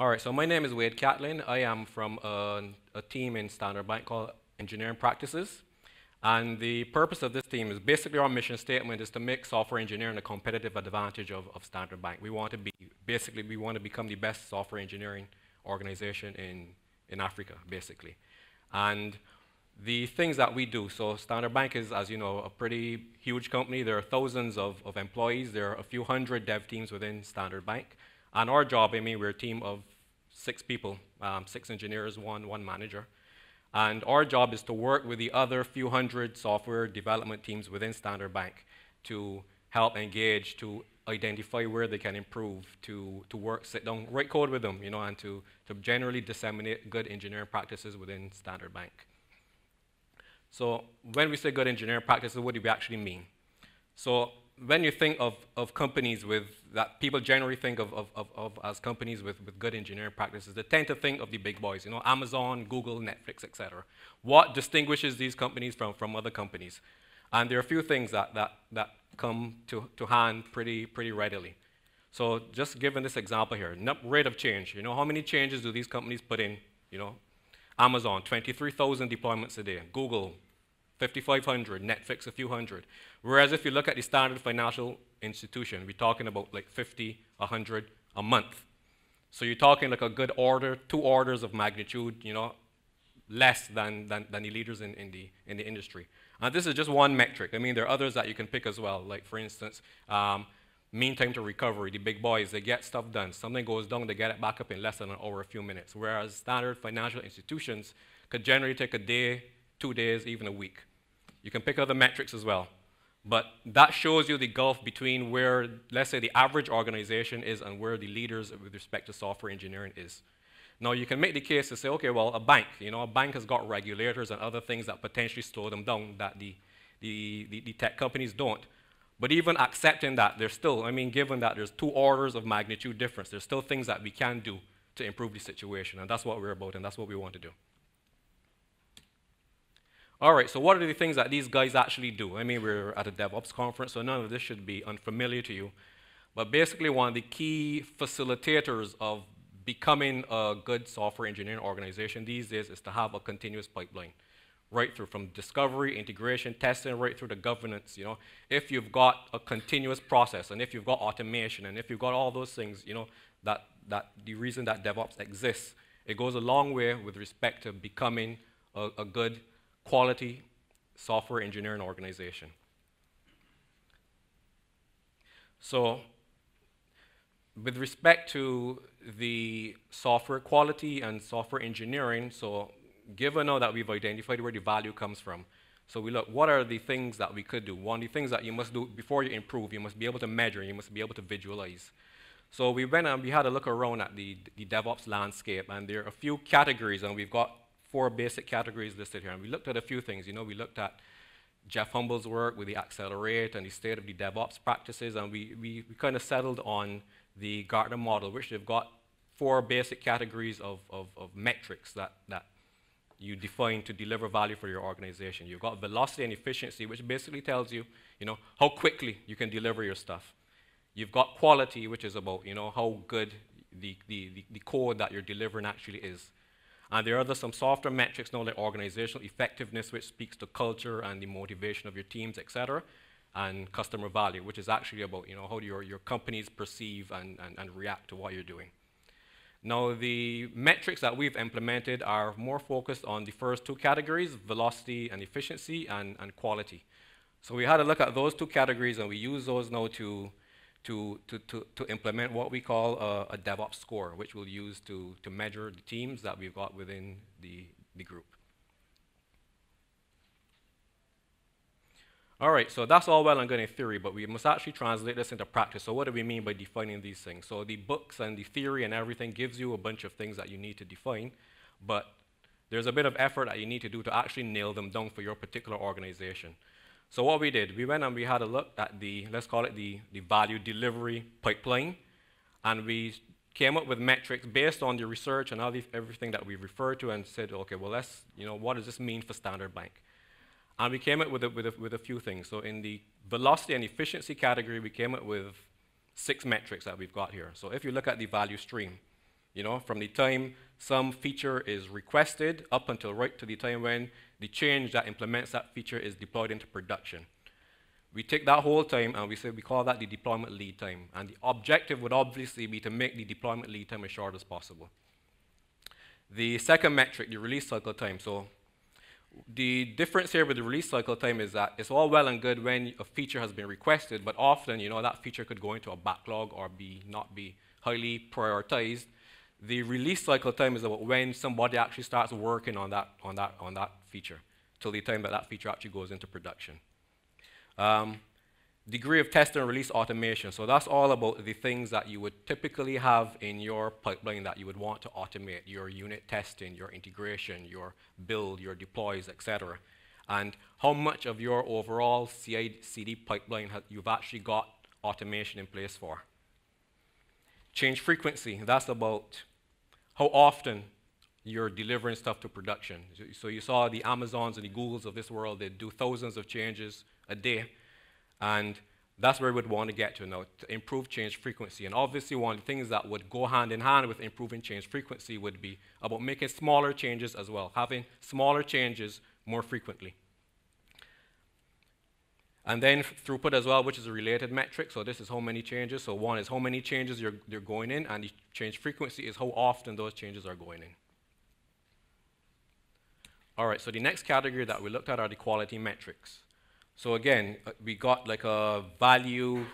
All right, so my name is Wade Catlyn. I am from a, a team in Standard Bank called Engineering Practices. And the purpose of this team is basically our mission statement is to make software engineering a competitive advantage of, of Standard Bank. We want to be, basically, we want to become the best software engineering organization in, in Africa, basically. And the things that we do, so Standard Bank is, as you know, a pretty huge company. There are thousands of, of employees. There are a few hundred dev teams within Standard Bank. And our job, I mean, we're a team of six people, um, six engineers, one, one manager. And our job is to work with the other few hundred software development teams within Standard Bank to help engage, to identify where they can improve, to, to work, sit down, write code with them, you know, and to, to generally disseminate good engineering practices within Standard Bank. So when we say good engineering practices, what do we actually mean? So when you think of, of companies with that people generally think of, of, of, of, as companies with, with good engineering practices, they tend to think of the big boys, you know, Amazon, Google, Netflix, etc. What distinguishes these companies from, from other companies? And there are a few things that, that, that come to, to hand pretty, pretty readily. So just given this example here, rate of change. You know, how many changes do these companies put in? You know, Amazon, 23,000 deployments a day. Google, 5,500, Netflix a few hundred. Whereas if you look at the standard financial institution, we're talking about like 50, 100 a month. So you're talking like a good order, two orders of magnitude, you know, less than, than, than the leaders in, in, the, in the industry. And this is just one metric. I mean, there are others that you can pick as well. Like, for instance, um, mean time to recovery. The big boys, they get stuff done. Something goes down, they get it back up in less than an hour, a few minutes. Whereas standard financial institutions could generally take a day, two days, even a week. You can pick other metrics as well. But that shows you the gulf between where, let's say, the average organization is and where the leaders with respect to software engineering is. Now, you can make the case to say, okay, well, a bank, you know, a bank has got regulators and other things that potentially slow them down that the, the, the, the tech companies don't. But even accepting that, there's still, I mean, given that there's two orders of magnitude difference, there's still things that we can do to improve the situation. And that's what we're about, and that's what we want to do. All right, so what are the things that these guys actually do? I mean, we're at a DevOps conference, so none of this should be unfamiliar to you. But basically, one of the key facilitators of becoming a good software engineering organization these days is to have a continuous pipeline, right through from discovery, integration, testing, right through the governance. You know, if you've got a continuous process, and if you've got automation, and if you've got all those things, you know, that, that the reason that DevOps exists, it goes a long way with respect to becoming a, a good quality software engineering organization. So with respect to the software quality and software engineering, so given now that we've identified where the value comes from, so we look, what are the things that we could do? One of the things that you must do before you improve, you must be able to measure, you must be able to visualize. So we went and we had a look around at the, the DevOps landscape, and there are a few categories, and we've got four basic categories listed here. And we looked at a few things. You know, we looked at Jez Humble's work with the Accelerate and the state of the DevOps practices, and we, we, we kind of settled on the Gartner model, which they've got four basic categories of, of, of metrics that, that you define to deliver value for your organization. You've got velocity and efficiency, which basically tells you, you know, how quickly you can deliver your stuff. You've got quality, which is about, you know, how good the, the, the, the code that you're delivering actually is. And there are some softer metrics, now like organizational effectiveness, which speaks to culture and the motivation of your teams, et cetera, and customer value, which is actually about you know, how your, your companies perceive and, and, and react to what you're doing. Now, the metrics that we've implemented are more focused on the first two categories, velocity and efficiency, and, and quality. So we had a look at those two categories, and we use those now to to, to, to, to implement what we call a, a, DevOps score, which we'll use to, to measure the teams that we've got within the, the group. All right, so that's all well and good in theory, but we must actually translate this into practice. So what do we mean by defining these things? So the books and the theory and everything gives you a bunch of things that you need to define, but there's a bit of effort that you need to do to actually nail them down for your particular organization. So what we did, we went and we had a look at the, let's call it the, the value delivery pipeline, and we came up with metrics based on the research and all the, everything that we referred to and said, okay, well, let's, you know, what does this mean for Standard Bank? And we came up with a, with a, with a few things. So in the velocity and efficiency category, we came up with six metrics that we've got here. So if you look at the value stream, You know, from the time some feature is requested up until right to the time when the change that implements that feature is deployed into production. We take that whole time and we say we call that the deployment lead time. And the objective would obviously be to make the deployment lead time as short as possible. The second metric, the release cycle time. So the difference here with the release cycle time is that it's all well and good when a feature has been requested, but often, you know, that feature could go into a backlog or be not be highly prioritized. The release cycle time is about when somebody actually starts working on that, on that, on that feature till the time that that feature actually goes into production. Um, degree of test and release automation. So that's all about the things that you would typically have in your pipeline that you would want to automate, your unit testing, your integration, your build, your deploys, etc. And how much of your overall CI/CD pipeline you've actually got automation in place for. Change frequency, that's about how often you're delivering stuff to production. So you saw the Amazons and the Googles of this world, they do thousands of changes a day. And that's where we would want to get to now, to improve change frequency. And obviously, one of the things that would go hand in hand with improving change frequency would be about making smaller changes as well, having smaller changes more frequently. And then throughput as well, which is a related metric. So this is how many changes. So one is how many changes you're, you're going in, and the change frequency is how often those changes are going in. All right, so the next category that we looked at are the quality metrics. So again, uh, we got like a value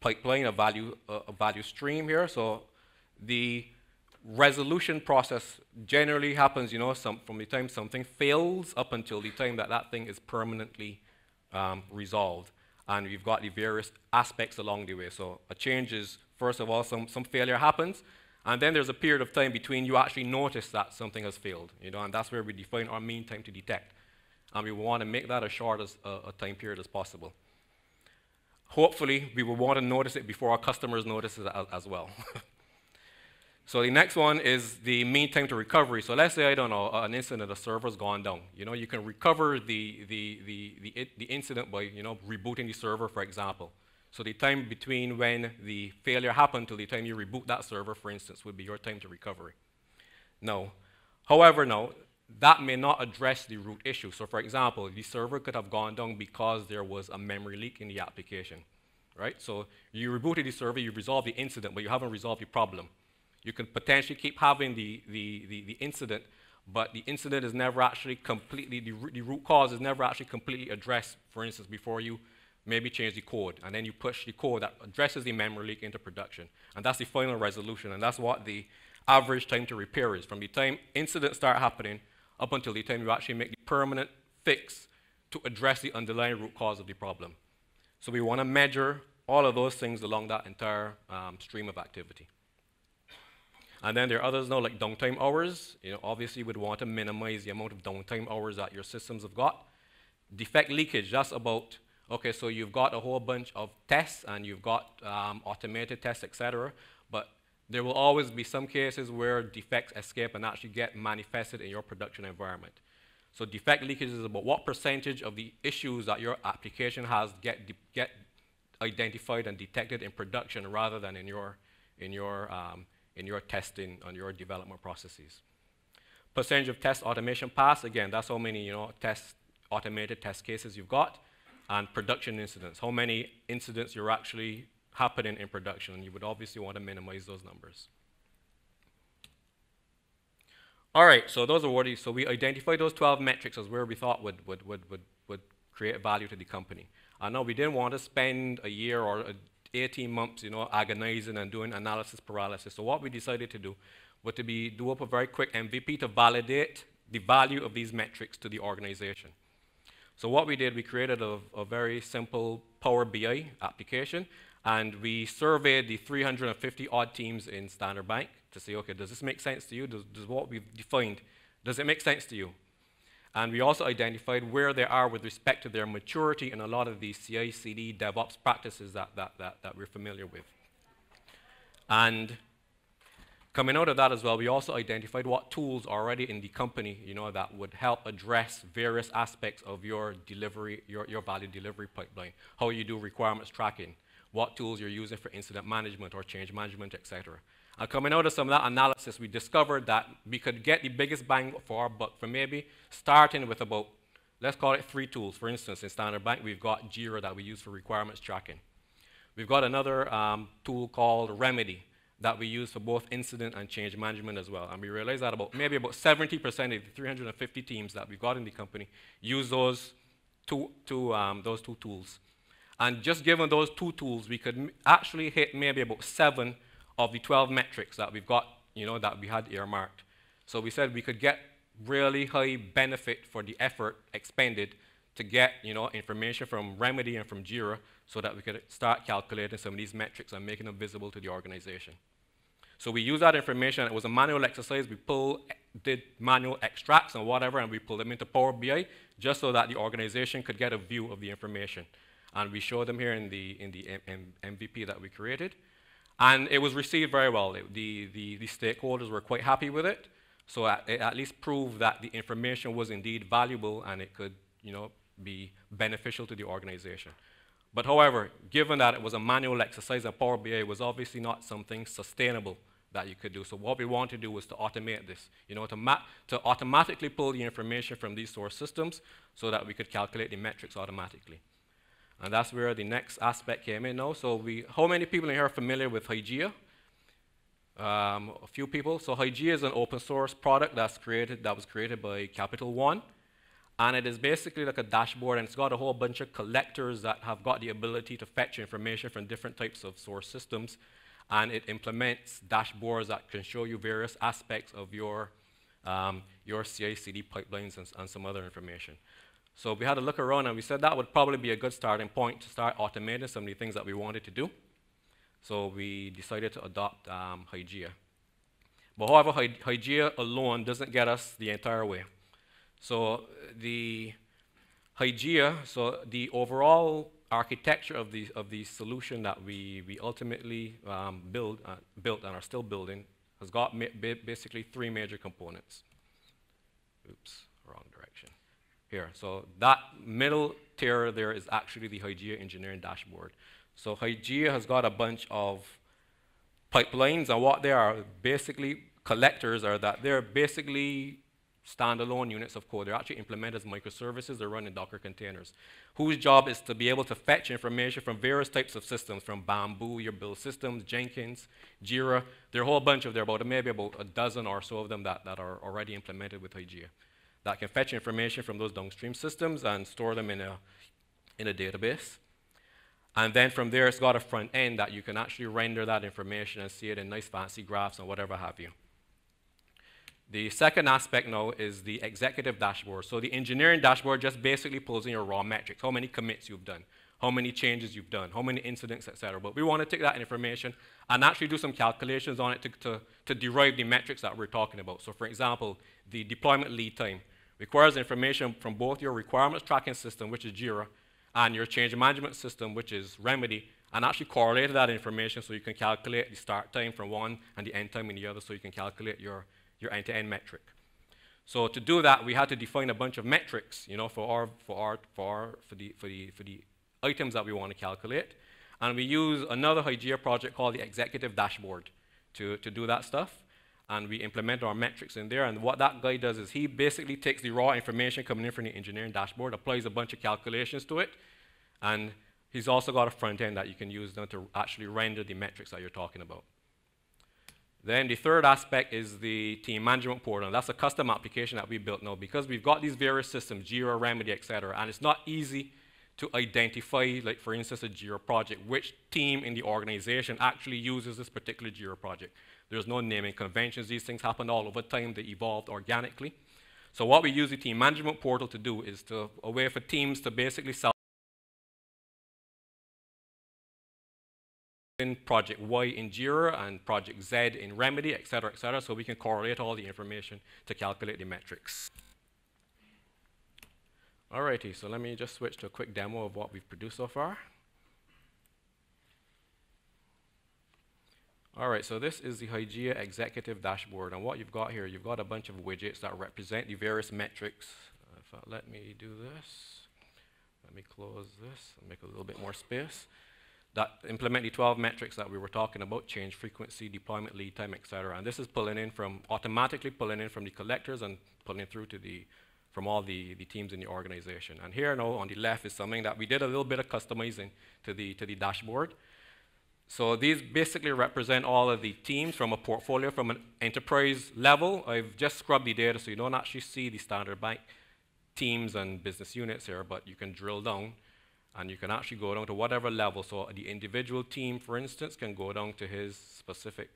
pipeline, a value, a value stream here. So the resolution process generally happens, you know, some, from the time something fails up until the time that that thing is permanently um, resolved. And we've got the various aspects along the way. So a change is, first of all, some, some failure happens, and then there's a period of time between you actually notice that something has failed, you know, and that's where we define our mean time to detect and we want to make that as short as uh, a time period as possible. Hopefully, we will want to notice it before our customers notice it as, as well. so the next one is the mean time to recovery. So let's say, I don't know, an incident, a server's gone down. You know, you can recover the, the, the, the, the incident by, you know, rebooting the server, for example. So the time between when the failure happened to the time you reboot that server, for instance, would be your time to recovery. No. However, no, that may not address the root issue. So for example, the server could have gone down because there was a memory leak in the application, right? So you rebooted the server, you resolved the incident, but you haven't resolved the problem. You can potentially keep having the, the, the, the incident, but the incident is never actually completely, the, the root cause is never actually completely addressed, for instance, before you maybe change the code, and then you push the code that addresses the memory leak into production. And that's the final resolution, and that's what the average time to repair is. From the time incidents start happening up until the time you actually make the permanent fix to address the underlying root cause of the problem. So we want to measure all of those things along that entire um, stream of activity. And then there are others now like downtime hours. You know, obviously you would want to minimize the amount of downtime hours that your systems have got. Defect leakage, that's about, okay, so you've got a whole bunch of tests and you've got um, automated tests, etc. But there will always be some cases where defects escape and actually get manifested in your production environment. So defect leakage is about what percentage of the issues that your application has get, get identified and detected in production rather than in your, in your, um, in your testing on your development processes. Percentage of test automation pass, again, that's how many you know, test, automated test cases you've got. And production incidents, how many incidents you're actually happening in production, and you would obviously want to minimize those numbers. All right, so those are what so we identified those 12 metrics as where we thought would, would, would, would, would create value to the company. I know we didn't want to spend a year or 18 months, you know, agonizing and doing analysis paralysis. So what we decided to do was to be, do up a very quick MVP to validate the value of these metrics to the organization. So what we did, we created a, a very simple Power BI application and we surveyed the 350 odd teams in Standard Bank to say, okay, does this make sense to you? Does, does what we've defined, does it make sense to you? And we also identified where they are with respect to their maturity in a lot of these CI, CD, DevOps practices that, that, that, that we're familiar with. And coming out of that as well, we also identified what tools already in the company, you know, that would help address various aspects of your delivery, your, your value delivery pipeline, how you do requirements tracking, what tools you're using for incident management or change management, etc. And coming out of some of that analysis, we discovered that we could get the biggest bang for our buck for maybe starting with about, let's call it three tools. For instance, in Standard Bank, we've got Jira that we use for requirements tracking. We've got another um, tool called Remedy that we use for both incident and change management as well. And we realized that about maybe about 70% of the 350 teams that we've got in the company use those two, two, um, those two tools. And just given those two tools, we could actually hit maybe about seven of the 12 metrics that we've got, you know, that we had earmarked. So we said we could get really high benefit for the effort expended to get, you know, information from Remedy and from Jira so that we could start calculating some of these metrics and making them visible to the organization. So we use that information. It was a manual exercise. We pull, did manual extracts and whatever, and we pulled them into Power BI just so that the organization could get a view of the information. And we showed them here in the, in the M MVP that we created. And it was received very well. It, the, the, the, stakeholders were quite happy with it. So it at least proved that the information was indeed valuable and it could you know, be beneficial to the organization. But however, given that it was a manual exercise and Power BI was obviously not something sustainable that you could do. So what we want to do was to automate this, you know, to, to automatically pull the information from these source systems so that we could calculate the metrics automatically. And that's where the next aspect came in now. So we, how many people in here are familiar with Hygieia? Um, a few people. So Hygieia is an open source product that's created, that was created by Capital One. And it is basically like a dashboard, and it's got a whole bunch of collectors that have got the ability to fetch information from different types of source systems and it implements dashboards that can show you various aspects of your, um, your CI/CD pipelines and, and, some other information. So we had a look around and we said that would probably be a good starting point to start automating some of the things that we wanted to do. So we decided to adopt um, Hygieia. But however, Hygieia alone doesn't get us the entire way. So the Hygieia, so the overall architecture of the, of the solution that we, we ultimately um, build, uh, built and are still building has got basically three major components. Oops, wrong direction. Here, so that middle tier there is actually the Hygieia engineering dashboard. So Hygieia has got a bunch of pipelines, and what they are basically collectors are that they're basically standalone units of code. They're actually implemented as microservices. They're run in Docker containers, whose job is to be able to fetch information from various types of systems, from Bamboo, your build systems, Jenkins, Jira. There are a whole bunch of there, about maybe about a dozen or so of them that, that are already implemented with Hygieia that can fetch information from those downstream systems and store them in a, in a database. And then from there, it's got a front end that you can actually render that information and see it in nice fancy graphs and whatever have you. The second aspect now is the executive dashboard. So the engineering dashboard just basically pulls in your raw metrics, how many commits you've done, how many changes you've done, how many incidents, etc. But we want to take that information and actually do some calculations on it to, to, to derive the metrics that we're talking about. So for example, the deployment lead time requires information from both your requirements tracking system, which is JIRA, and your change management system, which is Remedy, and actually correlate that information so you can calculate the start time from one and the end time in the other so you can calculate your your end-to-end metric. So to do that, we had to define a bunch of metrics, you know, for our, for our, for our, for the, for the, for the items that we want to calculate. And we use another Hygieia project called the Executive Dashboard to, to do that stuff. And we implement our metrics in there. And what that guy does is he basically takes the raw information coming in from the engineering dashboard, applies a bunch of calculations to it, and he's also got a front end that you can use to actually render the metrics that you're talking about. Then the third aspect is the team management portal. And that's a custom application that we built now because we've got these various systems, Jira, Remedy, etc. And it's not easy to identify, like for instance, a Jira project, which team in the organization actually uses this particular Jira project. There's no naming conventions. These things happen all over time. They evolved organically. So what we use the team management portal to do is to a way for teams to basically sell in project Y in Jira and project Z in Remedy, et cetera, et cetera, so we can correlate all the information to calculate the metrics. Alrighty, so let me just switch to a quick demo of what we've produced so far. All right, so this is the Hygieia Executive Dashboard, and what you've got here, you've got a bunch of widgets that represent the various metrics. Uh, if let me do this, let me close this and make a little bit more space. that implement the 12 metrics that we were talking about, change frequency, deployment lead time, et cetera. And this is pulling in from, automatically pulling in from the collectors and pulling through to the, from all the, the teams in the organization. And here now on the left is something that we did a little bit of customizing to the, to the dashboard. So these basically represent all of the teams from a portfolio from an enterprise level. I've just scrubbed the data so you don't actually see the standard bank teams and business units here, but you can drill down and you can actually go down to whatever level. So the individual team, for instance, can go down to his specific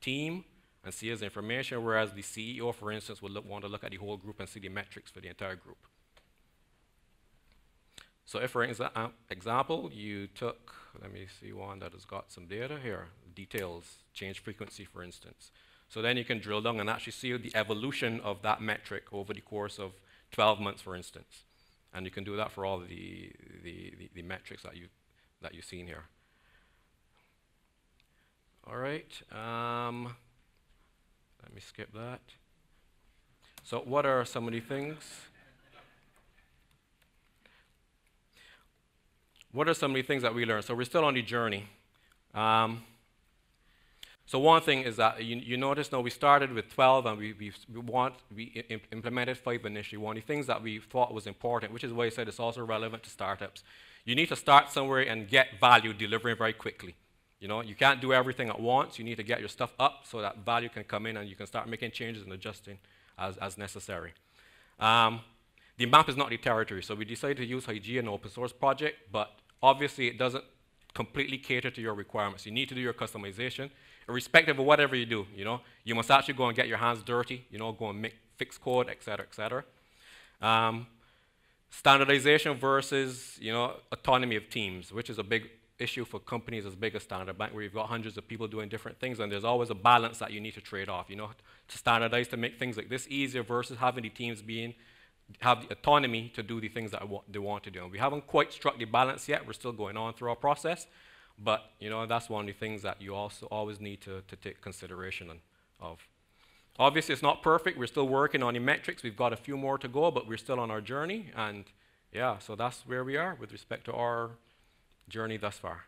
team and see his information, whereas the CEO, for instance, would look, want to look at the whole group and see the metrics for the entire group. So if, for exa uh, example, you took, let me see one that has got some data here, details, change frequency, for instance. So then you can drill down and actually see the evolution of that metric over the course of 12 months, for instance. And you can do that for all the, the, the, the metrics that, you, that you've seen here. All right. Um, let me skip that. So what are some of the things? What are some of the things that we learned? So we're still on the journey. Um, so one thing is that you, you notice now we started with 12 and we, we, we want, we imp implemented five initially. One of the things that we thought was important, which is why I said it's also relevant to startups. You need to start somewhere and get value delivering very quickly. You know, you can't do everything at once. You need to get your stuff up so that value can come in and you can start making changes and adjusting as, as necessary. Um, the map is not the territory, so we decided to use Hygieia, an open source project, but obviously it doesn't completely cater to your requirements. You need to do your customization irrespective of whatever you do, you know, you must actually go and get your hands dirty, you know, go and make, fix code, et cetera, et cetera. Um, standardization versus, you know, autonomy of teams, which is a big issue for companies as big as Standard Bank, where you've got hundreds of people doing different things, and there's always a balance that you need to trade off, you know, to standardize to make things like this easier versus having the teams being have the autonomy to do the things that they want to do. And we haven't quite struck the balance yet. We're still going on through our process. But you know, that's one of the things that you also always need to, to take consideration of. Obviously, it's not perfect. We're still working on the metrics. We've got a few more to go, but we're still on our journey. And yeah, so that's where we are with respect to our journey thus far.